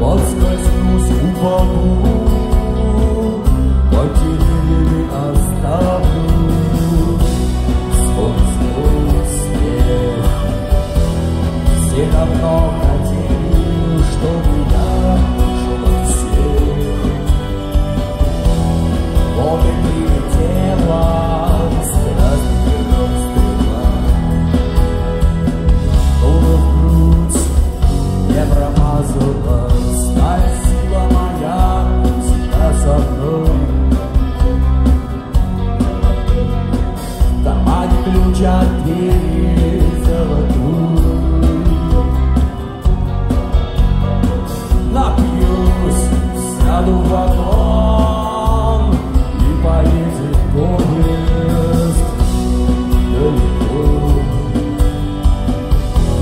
Mas és-nos culpado Vai querer стучат двери золотую. Напьюсь в вагон и поедет поезд далеко.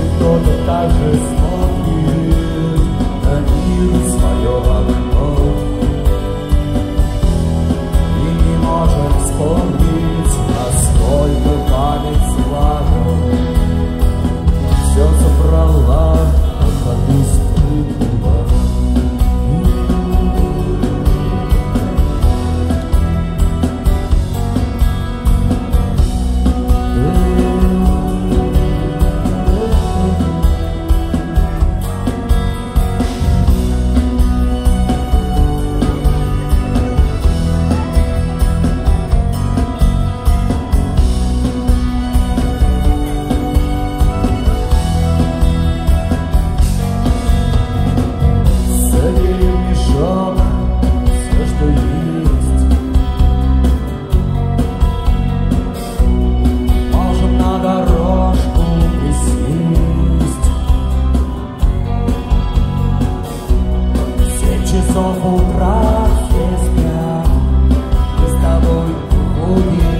И часов утра все спят, и с тобой уходит.